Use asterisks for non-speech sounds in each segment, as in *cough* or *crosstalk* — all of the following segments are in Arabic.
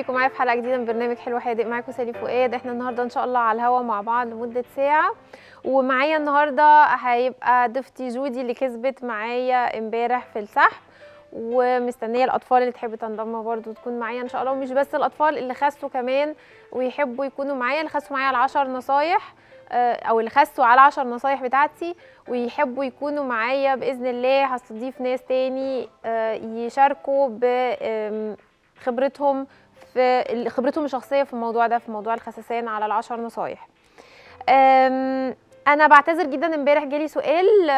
بيكم معايا في حلقة جديدة من برنامج حلو حادق معاكم سالي فؤاد. إحنا النهارده إن شاء الله على الهوا مع بعض لمدة ساعة. ومعايا النهارده هيبقى ضيفتي جودي اللي كسبت معايا امبارح في السحب. ومستنية الأطفال اللي تحب تنضم برضو تكون معايا إن شاء الله. ومش بس الأطفال اللي خسوا كمان ويحبوا يكونوا معايا اللي خسوا معايا العشر نصايح أو اللي خسوا على العشر نصايح بتاعتي ويحبوا يكونوا معايا بإذن الله. هستضيف ناس تاني يشاركوا بخبرتهم في خبرتهم الشخصية في الموضوع ده في موضوع الخسسان على العشر نصايح. أنا بعتذر جدا امبارح جالي سؤال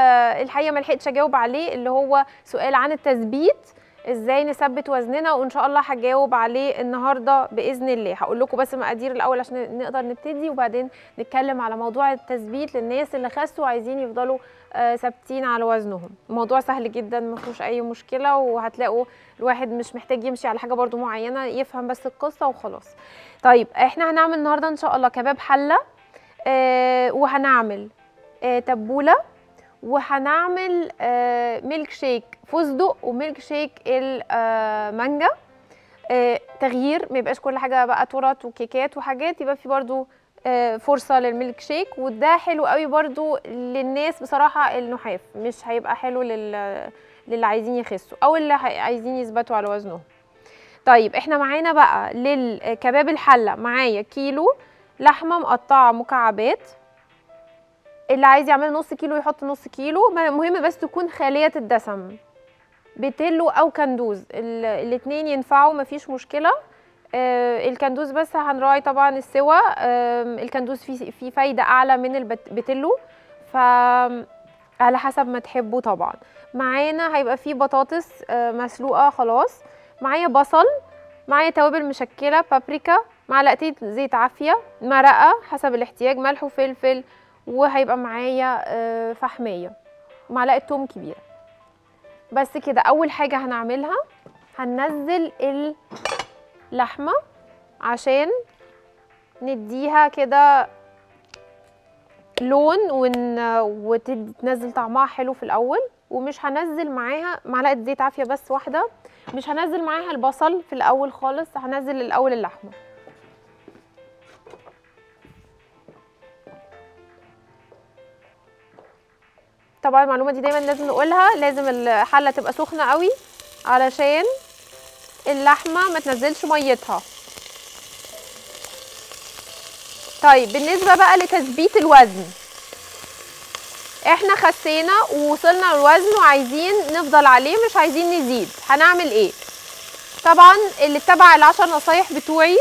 الحقيقة ما لحقتش أجاوب عليه اللي هو سؤال عن التثبيت. إزاي نثبت وزننا وان شاء الله هجاوب عليه النهارده بإذن الله. هقول لكم بس مقادير الأول عشان نقدر نبتدي وبعدين نتكلم على موضوع التثبيت للناس اللي خسوا وعايزين يفضلوا ثابتين على وزنهم. الموضوع سهل جدا ما فيهوش أي مشكلة وهتلاقوا الواحد مش محتاج يمشي على حاجة برده معينة يفهم بس القصة وخلاص. طيب إحنا هنعمل النهارده إن شاء الله كباب حلة آه وهنعمل آه تبولة وهنعمل آه ميلك شيك فستق وميلك شيك المانجا آه تغيير ما يبقاش كل حاجة بقى تورت وكيكات وحاجات يبقى في برضو آه فرصة للميلك شيك وده حلو قوي برضو للناس بصراحة النحاف مش هيبقى حلو لل للي عايزين يخسوا أو اللي عايزين يثبتوا على وزنهم. طيب إحنا معانا بقى للكباب الحلة. معايا كيلو لحمة مقطعة مكعبات. اللي عايز يعمل نص كيلو يحط نص كيلو. مهم بس تكون خالية الدسم. بتلو أو كندوز. الاثنين ينفعوا مفيش مشكلة. آه الكندوز بس هنراعي طبعا السوى آه الكندوز فيه فيه فايدة أعلى من البتلو ف على حسب ما تحبوا طبعا. معانا هيبقى فيه بطاطس آه مسلوقة خلاص. معايا بصل. معايا توابل مشكلة بابريكا معلقتين زيت عافية مرقة حسب الاحتياج ملح وفلفل وهيبقى معايا فحمية ومعلقه توم كبيرة. بس كده أول حاجة هنعملها هننزل اللحمة عشان نديها كده لون ون... وتنزل طعمها حلو في الأول. ومش هنزل معاها معلقة زيت عافية بس واحدة مش هنزل معاها البصل في الأول خالص هنزل الأول اللحمة. طبعا المعلومة دي دايما لازم نقولها. لازم الحلة تبقى سخنة قوي علشان اللحمة ما تنزلش ميتها. طيب بالنسبة بقى لتثبيت الوزن. إحنا خسينا ووصلنا للوزن وعايزين نفضل عليه مش عايزين نزيد. هنعمل إيه؟ طبعا اللي اتبع العشر نصايح بتوعي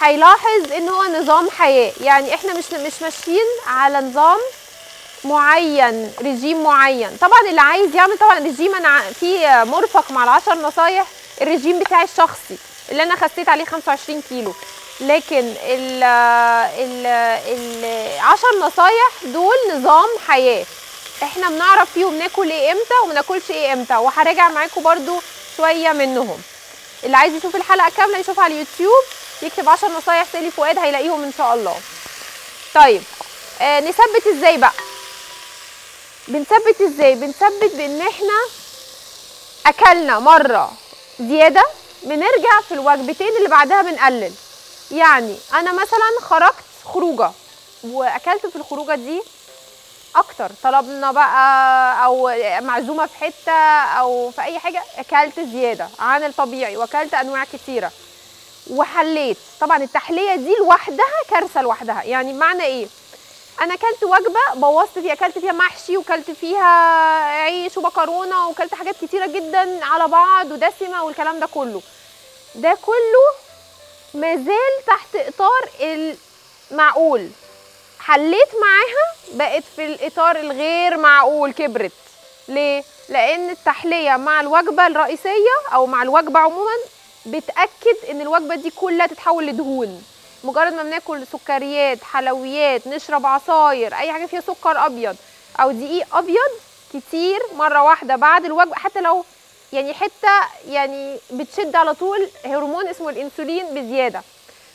هيلاحظ إن هو نظام حياة. يعني إحنا مش مش ماشيين على نظام معين رجيم معين. طبعا اللي عايز يعمل طبعا رجيم أنا في مرفق مع العشر نصايح الرجيم بتاعي الشخصي اللي أنا خسيت عليه 25 كيلو. لكن ال ال العشر نصايح دول نظام حياة. إحنا بنعرف فيهم ناكل إيه إمتى وما ناكلش إيه إمتى وهراجع معاكم برده شوية منهم. اللي عايز يشوف الحلقة كاملة يشوفها على اليوتيوب يكتب 10 نصايح سالي فؤاد هيلاقيهم إن شاء الله. طيب آه نثبت إزاي بقى؟ بنثبت إزاي؟ بنثبت بان إحنا اكلنا مرة زيادة بنرجع في الوجبتين اللي بعدها بنقلل. يعني أنا مثلا خرجت خروجة وأكلت في الخروجة دي أكتر. طلبنا بقى أو معزومة في حتة أو في أي حاجة أكلت زيادة عن الطبيعي وأكلت أنواع كتيرة وحليت. طبعا التحلية دي لوحدها كارثة لوحدها. يعني معنى إيه؟ أنا أكلت وجبة بوظت فيها أكلت فيها محشي وكلت فيها عيش ومكرونه وكلت حاجات كتيرة جدا على بعض ودسمة والكلام ده كله. ده كله مازال تحت إطار المعقول. حليت معاها بقت في الإطار الغير معقول كبرت. ليه؟ لأن التحلية مع الوجبة الرئيسية أو مع الوجبة عموما بتأكد إن الوجبة دي كلها تتحول لدهون. مجرد ما بناكل سكريات حلويات نشرب عصاير أي حاجة فيها سكر أبيض أو دقيق أبيض كتير مرة واحدة بعد الوجبة حتى لو يعني حتة يعني بتشد على طول هرمون اسمه الإنسولين بزيادة.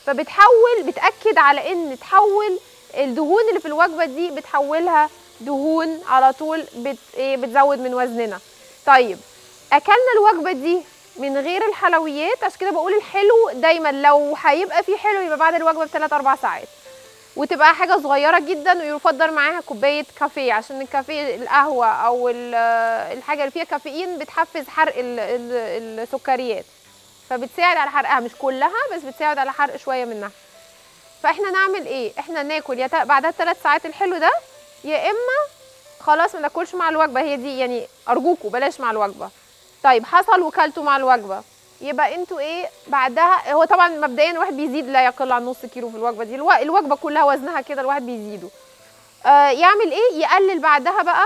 فبتحول بتأكد على إن تحول الدهون اللي في الوجبة دي بتحولها دهون على طول بت... إيه بتزود من وزننا. طيب أكلنا الوجبة دي من غير الحلويات عشان كده بقول الحلو دايما. لو هيبقى فيه حلو يبقى بعد الوجبة بثلاث أربع ساعات. وتبقى حاجة صغيرة جدا ويفضل معاها كوباية كافيه عشان الكافيه القهوة أو ال- الحاجة اللي فيها كافيين بتحفز حرق ال- ال- السكريات. فبتساعد على حرقها مش كلها بس بتساعد على حرق شوية منها. فإحنا نعمل إيه؟ إحنا ناكل يا بعدها ثلاث ساعات الحلو ده يا إما خلاص ما ناكلش مع الوجبة. هي دي يعني أرجوكوا بلاش مع الوجبة. طيب حصل وكلته مع الوجبة. يبقى أنتوا إيه بعدها هو طبعا مبدئيا الواحد بيزيد لا يقل عن نص كيلو في الوجبة دي. الو- الوجبة كلها وزنها كده الواحد بيزيده. آه يعمل إيه؟ يقلل بعدها بقى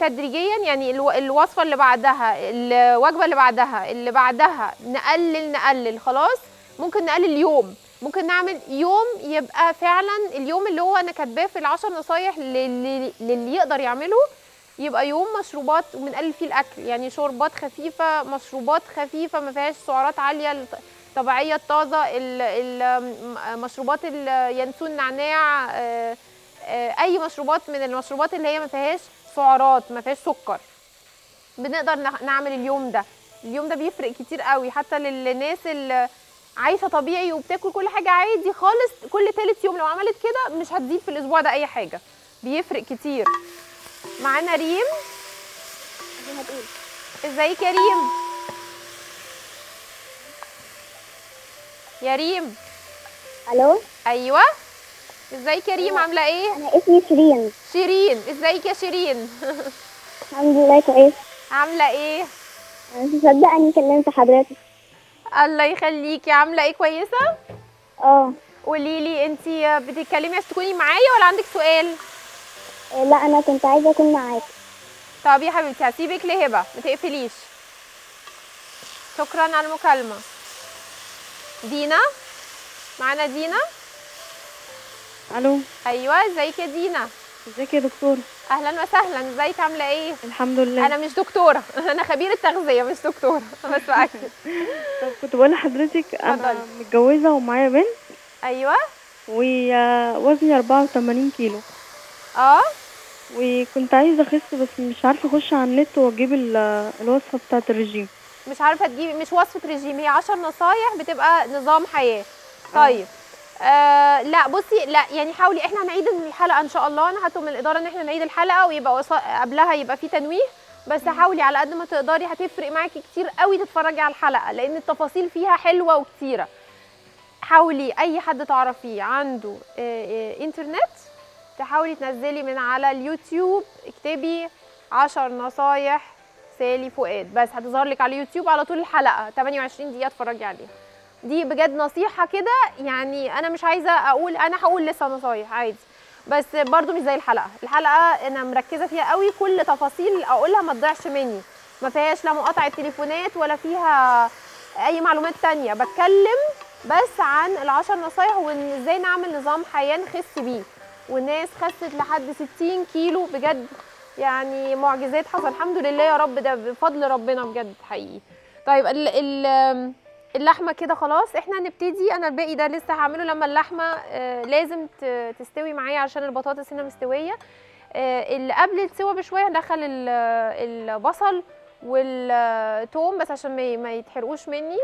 تدريجيا يعني الو- الوصفة اللي بعدها الوجبة اللي بعدها اللي بعدها نقلل نقلل خلاص؟ ممكن نقلل يوم. ممكن نعمل يوم يبقى فعلا اليوم اللي هو أنا كاتباه في العشر نصايح للي يقدر يعمله يبقى يوم مشروبات وبنقلل فيه الأكل. يعني شوربات خفيفة مشروبات خفيفة ما فيهاش سعرات عالية. الط- الطبيعيه الطازة ال- ال- مشروبات اليانسون نعناع آه، آه، أي مشروبات من المشروبات اللي هي ما فيهاش سعرات ما فيهاش سكر. بنقدر نع- نعمل اليوم ده. اليوم ده بيفرق كتير قوي. حتى للناس اللي عايشة طبيعي وبتاكل كل حاجة عادي خالص كل تالت يوم لو عملت كده مش هتزيد في الأسبوع ده أي حاجة. بيفرق كتير. معانا ريم؟ ازيك يا ريم؟ يا ريم. ألو؟ أيوه. ازيك يا ريم؟ عاملة إيه؟ أنا اسمي شيرين. شيرين. ازيك يا شيرين؟ الحمد لله كويس. عاملة إيه؟ أنا مش مصدقة إني كلمت حضرتك. الله يخليكي. عاملة إيه؟ كويسة؟ آه. قولي لي انت بتتكلمي عشان تكوني معايا ولا عندك سؤال؟ لا أنا كنت عايزة أكون معاك. طب يا حبيبتي هسيبك لهبة ما تقفليش. شكرا على المكالمة. دينا؟ معانا دينا؟ ألو. أيوه إزيك يا دينا؟ إزيك يا دكتور؟ أهلا وسهلا إزيك؟ عاملة إيه؟ الحمد لله. أنا مش دكتورة *laughs* أنا خبيرة تغذية مش دكتورة *laughs* بس باكد *laughs* طب كنت بقول لحضرتك أنا. متجوزة ومعايا بنت. أيوه. ووزني 84 كيلو. آه. وكنت عايزة أخس بس مش عارفة أخش على النت وأجيب ال- الوصفة بتاعه الرجيم. مش عارفة تجيبي مش وصفة رجيم هي 10 نصايح بتبقى نظام حياة. طيب. آه لا بصي لا يعني حاولي إحنا هنعيد الحلقة إن شاء الله. أنا هطلب من الإدارة إن إحنا نعيد الحلقة ويبقى وص... قبلها يبقى في تنويه. بس حاولي على قد ما تقدري هتفرق معاكي كتير قوي تتفرجي على الحلقة لأن التفاصيل فيها حلوة وكتيرة. حاولي أي حد تعرفيه عنده آه، آه، إنترنت تحاولي تنزلي من على اليوتيوب اكتبي عشر نصايح سالي فؤاد. بس هتظهر لك على اليوتيوب على طول الحلقة 28 دقيقة اتفرجي عليها. دي بجد نصيحة كده يعني أنا مش عايزة أقول أنا هقول لسه نصايح عادي. بس برضو مش زي الحلقة. الحلقة أنا مركزة فيها قوي كل تفاصيل أقولها ما تضيعش مني. ما فيهاش لا مقاطعة تليفونات ولا فيها أي معلومات تانية. بتكلم بس عن العشر نصايح وإن إزاي نعمل نظام حياة نخس بيه. والناس خست لحد 60 كيلو بجد. يعني معجزات حصل. الحمد لله يا رب ده بفضل ربنا بجد حقيقي. طيب ال ال اللحمة كده خلاص. إحنا هنبتدي. أنا الباقي ده لسه هعمله. لما اللحمة آه، لازم تستوي معايا عشان البطاطس هنا مستوية. آه، اللي قبل السوا بشوية هدخل ال- البصل والثوم بس عشان ما يتحرقوش مني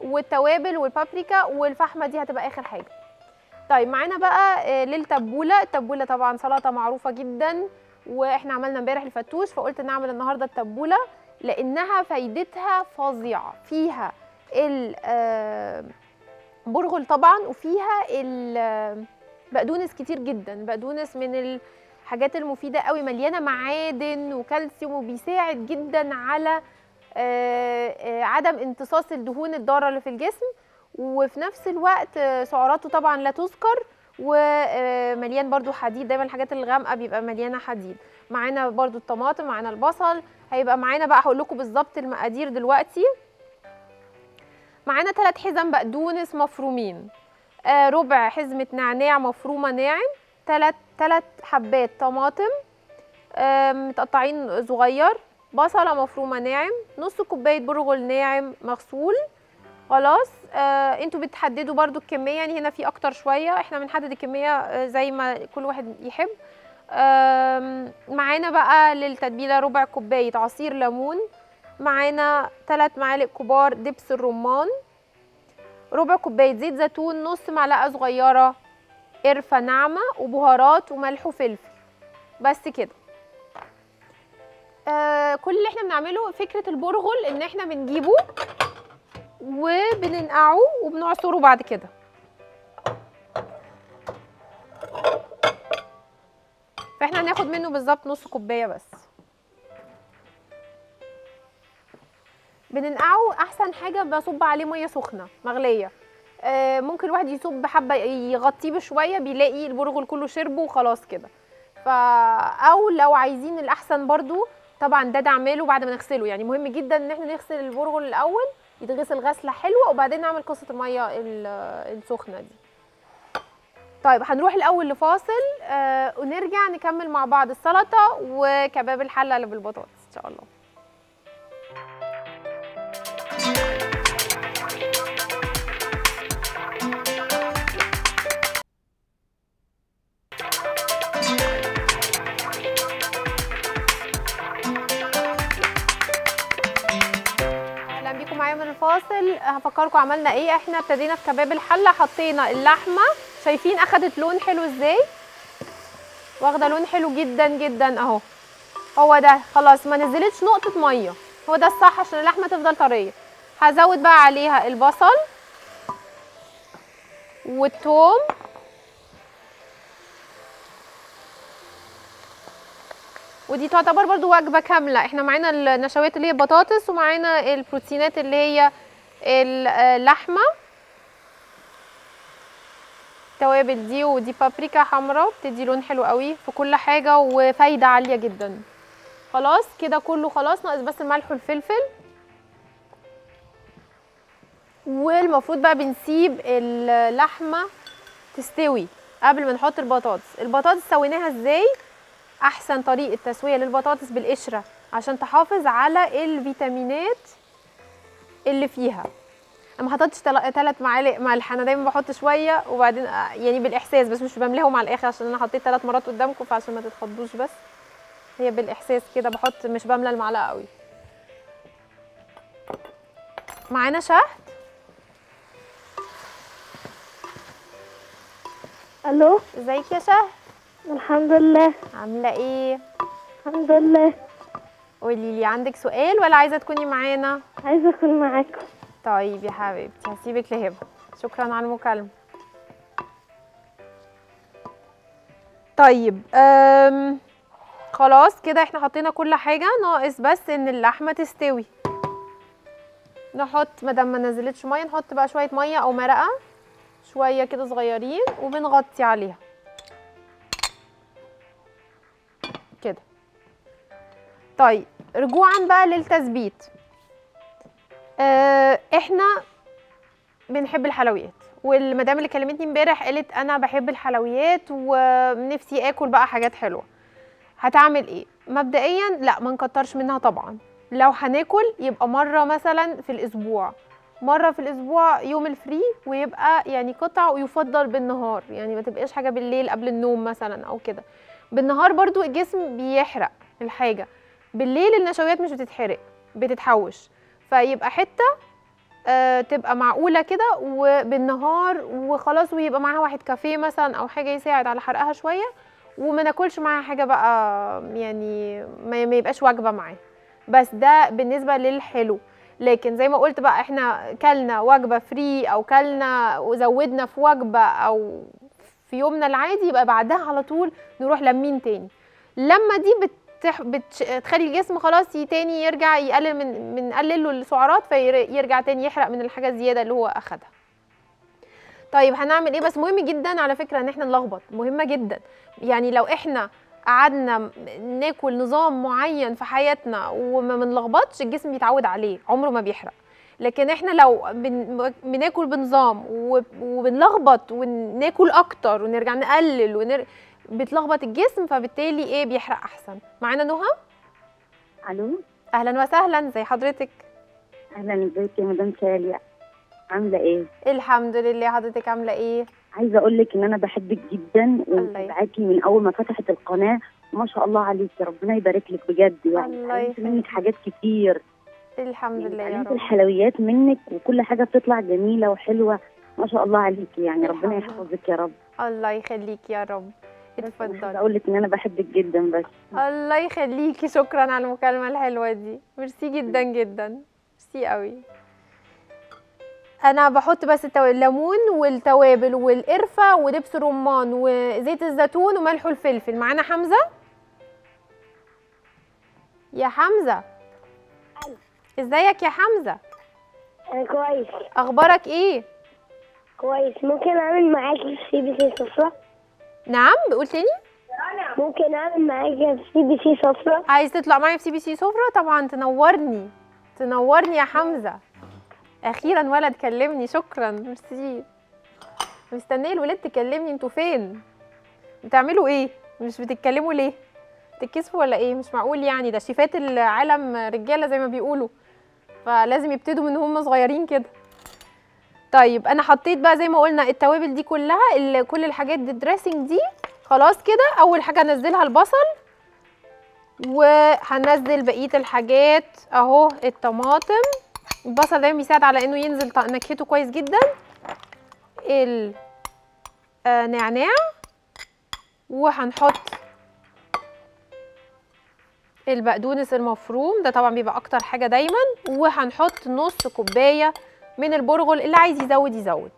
والتوابل والبابريكا والفحمة دي هتبقى آخر حاجة. طيب معانا بقى آه، للتبوله التبوله طبعا سلطة معروفة جدا وإحنا عملنا امبارح الفتوش فقلت نعمل النهارده التبولة لأنها فايدتها فظيعة. فيها البرغل طبعا وفيها البقدونس كتير جدا. بقدونس من الحاجات المفيدة قوي مليانة معادن وكالسيوم وبيساعد جدا على آه، آه، عدم امتصاص الدهون الضارة اللي في الجسم. وفي نفس الوقت سعراته طبعا لا تذكر ومليان برضو حديد. دايما الحاجات الغامقة بيبقى مليانة حديد. معانا برضو الطماطم معانا البصل. هيبقى معانا بقى هقول لكم بالظبط المقادير دلوقتي. معانا ثلاث حزم بقدونس مفرومين. آه ربع حزمة نعناع مفرومة ناعم. ثلاث ثلاث حبات طماطم. آه متقطعين صغير. بصلة مفرومة ناعم. نص كوباية برغل ناعم مغسول. خلاص. آه أنتوا بتحددوا برضو الكمية يعني هنا في أكتر شوية. إحنا بنحدد الكمية آه زي ما كل واحد يحب. معانا بقى للتتبيلة ربع كوباية عصير ليمون. معانا 3 معالق كبار دبس الرمان. ربع كوباية زيت زيتون نص معلقة صغيرة قرفة ناعمة وبهارات وملح وفلفل. بس كده. آه كل اللي إحنا بنعمله فكرة البرغل إن إحنا بنجيبه وبننقعه وبنعصره بعد كده. فاحنا هناخد منه بالظبط نص كوباية بس. بننقعه أحسن حاجة بصب عليه مية سخنة مغلية. آه ممكن الواحد يصب حبة يغطيه بشوية بيلاقي البرغل كله شربه وخلاص كده. فا أو لو عايزين الأحسن برضو طبعا ده نعمله بعد ما نغسله. يعني مهم جدا إن إحنا نغسل البرغل الأول يتغسل غسله حلوة وبعدين نعمل قصة المية ال- السخنة دي. طيب هنروح الأول لفاصل آه ونرجع نكمل مع بعض السلطة وكباب الحلة اللي بالبطاطس إن شاء الله. الفاصل هفكركم عملنا إيه؟ إحنا ابتدينا في كباب الحلة حطينا اللحمة. شايفين أخدت لون حلو إزاي؟ واخدة لون حلو جدا جدا أهو. هو ده. خلاص ما نزلتش نقطة مية. هو ده الصح عشان اللحمة تفضل طرية. هزود بقى عليها البصل والثوم. ودي تعتبر برضو وجبة كاملة. إحنا معانا النشويات اللي هي بطاطس ومعانا البروتينات اللي هي اللحمة التوابل دي ودي بابريكا حمراء بتدي لون حلو قوي في كل حاجة وفايدة عالية جدا. خلاص كده كله خلاص ناقص بس الملح والفلفل. والمفروض بقى بنسيب اللحمة تستوي قبل ما نحط البطاطس. البطاطس سويناها إزاي؟ أحسن طريقة تسوية للبطاطس بالقشرة عشان تحافظ على الفيتامينات اللي فيها. أنا ما حطيتش ثلاث معالق ملح أنا دايما بحط شوية وبعدين آه، يعني بالإحساس بس مش بملاهم على الآخر عشان أنا حطيت ثلاث مرات قدامكم فعشان ما تتخضوش بس. هي بالإحساس كده بحط مش بملى المعلقة قوي. معانا شهد؟ ألو؟ إزيك يا شهد؟ الحمد لله. عاملة إيه؟ الحمد لله. قولي لي عندك سؤال ولا عايزة تكوني معانا؟ عايزة أكون معاكم. طيب يا حبيبتي هسيبك لهبة. شكرا على المكالمة. طيب أم خلاص كده إحنا حطينا كل حاجة. ناقص بس إن اللحمة تستوي. نحط مادام ما نزلتش مية نحط بقى شوية مية أو مرقة شوية كده صغيرين وبنغطي عليها. طيب رجوعا بقى للتثبيت. آه، إحنا بنحب الحلويات والمدام اللي كلمتني امبارح قالت أنا بحب الحلويات ونفسي آكل بقى حاجات حلوة. هتعمل إيه؟ مبدئيا لا ما نكترش منها طبعا. لو هناكل يبقى مرة مثلا في الأسبوع مرة في الأسبوع يوم الفري ويبقى يعني قطع ويفضل بالنهار يعني ما تبقاش حاجة بالليل قبل النوم مثلا أو كده. بالنهار برضو الجسم بيحرق الحاجة. بالليل النشويات مش بتتحرق بتتحوش. فيبقى حتة آه تبقى معقولة كده وبالنهار وخلاص ويبقى معاها واحد كافيه مثلا أو حاجة يساعد على حرقها شوية وما ناكلش معاها حاجة بقى يعني ما يبقاش وجبة معاه بس ده بالنسبة للحلو. لكن زي ما قلت بقى إحنا كلنا وجبة فري أو كلنا وزودنا في وجبة أو في يومنا العادي يبقى بعدها على طول نروح لمين تاني. لما دي بتح... بتخلي الجسم خلاص تاني يرجع يقلل من من نقلل له السعرات فيرجع تاني يحرق من الحاجة الزيادة اللي هو أخدها. طيب هنعمل إيه؟ بس مهم جدا على فكرة إن إحنا نلخبط مهمة جدا. يعني لو إحنا قعدنا ناكل نظام معين في حياتنا وما بنلخبطش الجسم بيتعود عليه عمره ما بيحرق. لكن إحنا لو بن... بناكل بنظام وب- وبنلخبط وناكل أكتر ونرجع نقلل ونر... بتلخبط الجسم فبالتالي إيه بيحرق أحسن. معانا نهى؟ ألو؟ أهلا وسهلا زي حضرتك؟ أهلا إزيك يا مدام سالية عاملة إيه؟ الحمد لله. حضرتك عاملة إيه؟ عايزة أقول لك إن أنا بحبك جدا ومتابعاكي من أول ما فتحت القناة. ما شاء الله عليكي ربنا يبارك لك بجد يعني. الله منك. حاجات كتير. الحمد يعني لله يا اتعلمت رب. الحلويات منك وكل حاجة بتطلع جميلة وحلوة. ما شاء الله عليكي يعني. ربنا. يحفظك يا رب. الله يخليك يا رب. اتفضلي. أقول لك إن أنا بحبك جدا بس. الله يخليكي. شكرا على المكالمة الحلوة دي. ميرسي جدا جدا. ميرسي قوي. أنا بحط بس. الليمون والتوابل والقرفة ودبس الرمان وزيت الزيتون وملح والفلفل. معانا حمزة؟ يا حمزة. إزيك يا حمزة؟ كويس. أخبارك إيه؟ كويس. ممكن أعمل معاكي في CBC نعم بقول تاني؟ ممكن أعمل معاكي في CBC سفرة؟ عايز تطلع معايا في CBC سفرة طبعا تنورني تنورني يا حمزة. أخيرا ولد كلمني شكرا ميرسي. مستنية الولاد تكلمني أنتوا فين؟ بتعملوا إيه؟ مش بتتكلموا ليه؟ تتكسفوا ولا إيه؟ مش معقول يعني ده شيفات العالم رجالة زي ما بيقولوا. فلازم يبتدوا من هم صغيرين كده. طيب أنا حطيت بقى زي ما قلنا التوابل دي كلها كل الحاجات دي ال dressing دي خلاص كده. أول حاجة انزلها البصل وهنزل بقية الحاجات أهو الطماطم. البصل ده بيساعد على إنه ينزل نكهته كويس جدا. النعناع وهنحط البقدونس المفروم ده طبعا بيبقى أكتر حاجة دايما. وهنحط نص كوباية من البرغل اللي عايز يزود يزود.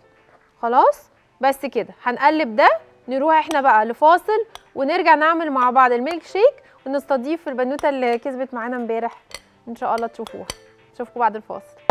خلاص؟ بس كده. هنقلب ده نروح إحنا بقى لفاصل ونرجع نعمل مع بعض الميلك شيك ونستضيف البنوتة اللي كسبت معانا امبارح. إن شاء الله تشوفوها. اشوفكم بعد الفاصل.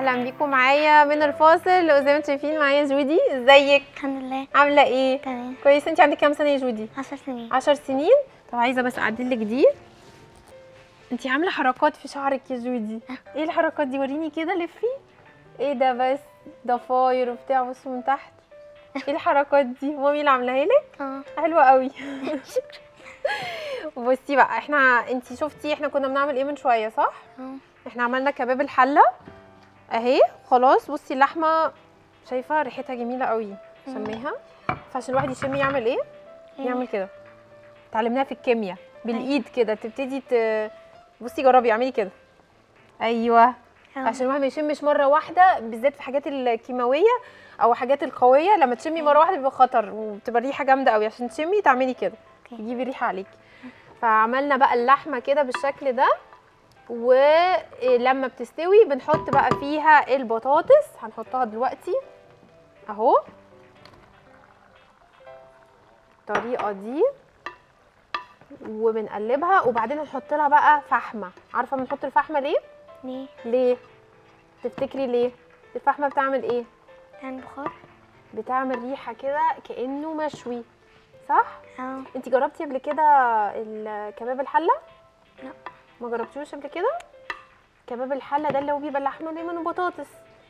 أهلا بيكم معايا من الفاصل. وزي ما أنتم شايفين معايا جودي. إزيك؟ الحمد لله. عاملة إيه؟ تمام. كويس. انت عندك كام سنة يا جودي؟ عشر سنين. عشر سنين؟ طب عايزة بس أعدل لك دي. انت عاملة حركات في شعرك يا جودي. إيه الحركات دي؟ وريني كده لفي. إيه ده بس؟ ضفاير وبتاع. بص من تحت. إيه الحركات دي؟ مامي اللي عاملاها لك؟ أه. حلوة قوي. *laughs* بصي بقى إحنا انت شفتي إحنا كنا بنعمل إيه من شوية صح؟ أه. إحنا عملنا كباب الحلة. اهي خلاص. بصي اللحمة شايفة ريحتها جميلة قوي شميها فعشان الواحد يشم يعمل إيه؟ يعمل كده. اتعلمناها في الكيمياء بالإيد كده تبتدي ت... بصي جربي اعملي كده. أيوه. عشان الواحد ما يشمش مرة واحدة بالذات في الحاجات الكيماوية أو الحاجات القوية لما تشمي مرة واحدة بيبقى خطر وبتبقى الريحه جامدة قوي. عشان تشمي تعملي كده تجيبي ريحة عليكي. فعملنا بقى اللحمة كده بالشكل ده. ولما بتستوي بنحط بقى فيها البطاطس. هنحطها دلوقتي اهو. الطريقة دي وبنقلبها وبعدين نحط لها بقى فحمة. عارفة بنحط الفحمة ليه؟ ليه؟ ليه؟ تفتكري ليه؟ الفحمة بتعمل إيه؟ تعمل بخار. بتعمل ريحة كده كأنه مشوي صح؟ آه. انت جربتي قبل كده الكباب الحلة. ما جربتيهوش قبل كده؟ كباب الحلة ده اللي هو بيبقى لحمة دايما وبطاطس.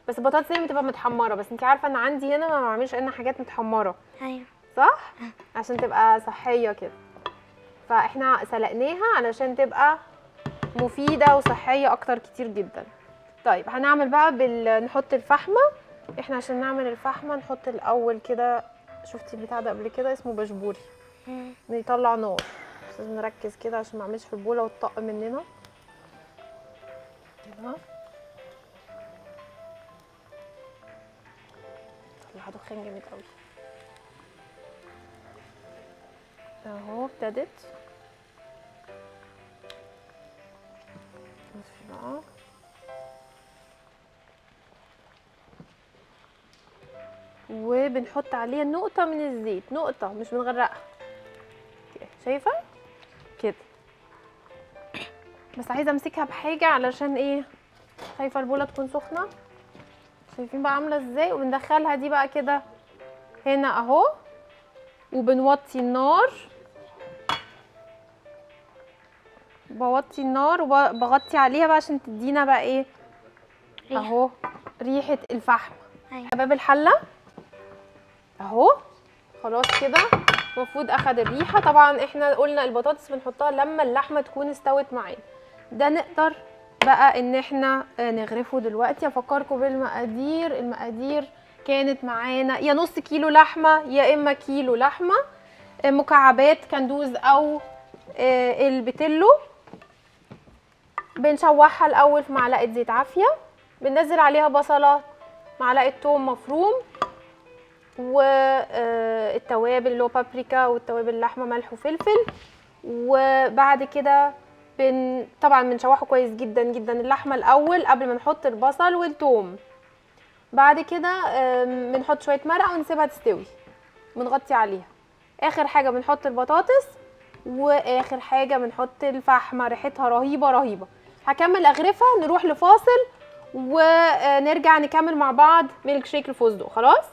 بس البطاطس دايما بتبقى متحمرة. بس انت عارفة ان عندي هنا ما بعملش أنا حاجات متحمرة. أيوه. صح؟ عشان تبقى صحية كده. فإحنا سلقناها علشان تبقى مفيدة وصحية أكتر كتير جدا. طيب هنعمل بقى بال... نحط الفحمة. إحنا عشان نعمل الفحمة نحط الأول كده شفتي البتاع ده قبل كده؟ اسمه بشبوري. مم. بيطلع نار. لازم نركز كده عشان ما اعملش في البوله وتطق مننا. كده طلع دخان جامد قوي أهو ابتدت. نطفي بقى وبنحط عليها نقطة من الزيت نقطة مش بنغرقها. شايفة؟ بس عايزة أمسكها بحاجة علشان إيه؟ خايفة البولة تكون سخنة. شايفين بقى عاملة إزاي؟ وبندخلها دي بقى كده هنا أهو. وبنوطي النار. بوطي النار وبغطي عليها بقى عشان تدينا بقى إيه؟ ريحة. أهو ريحة الفحم. أيوه. كباب الحلة؟ أهو. خلاص كده. المفروض أخد الريحة. طبعا إحنا قلنا البطاطس بنحطها لما اللحمة تكون استوت معانا. ده نقدر بقى إن إحنا آه، نغرفه دلوقتي. أفكركم بالمقادير. المقادير كانت معانا يا نص كيلو لحمة يا إما كيلو لحمة آه، مكعبات كندوز أو آه، البتلو. بنشوحها الأول في معلقة زيت عافية. بننزل عليها بصلة معلقة توم مفروم والتوابل اللي هو بابريكا والتوابل اللحمة ملح وفلفل. وبعد كده بن... طبعا بنشوحه كويس جدا جدا اللحمة الأول قبل ما نحط البصل والثوم. بعد كده بنحط شوية مرقة ونسيبها تستوي بنغطي عليها. آخر حاجة بنحط البطاطس وآخر حاجة بنحط الفحمه ريحتها رهيبة رهيبة. هكمل أغرفها نروح لفاصل ونرجع نكمل مع بعض ميلك شيك الفستق خلاص؟